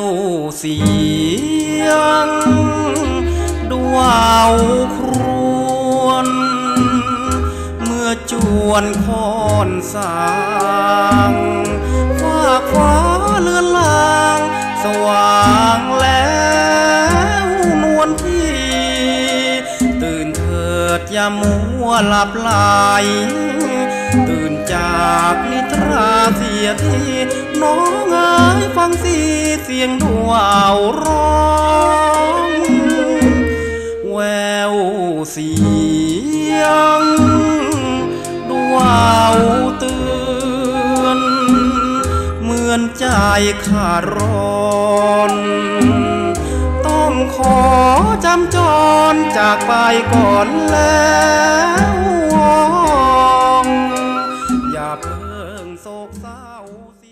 วเสียงดวาวครวน เมื่อจวนคอนสางฟ้าฟ้าเลือนลาง สว่างแล้วนวลพี่ ตื่นเถิดอย่ามัวหลับไหลตื่น จากนิทราเสียทีน้องเอ๋ยฟังสิเสียงดวาวร้องแววเสียงดวาวเตือนเหมือนใจขาดร้อนต้องขอจำจรจากไปก่อนแล้ว โศกเศร้าเสีย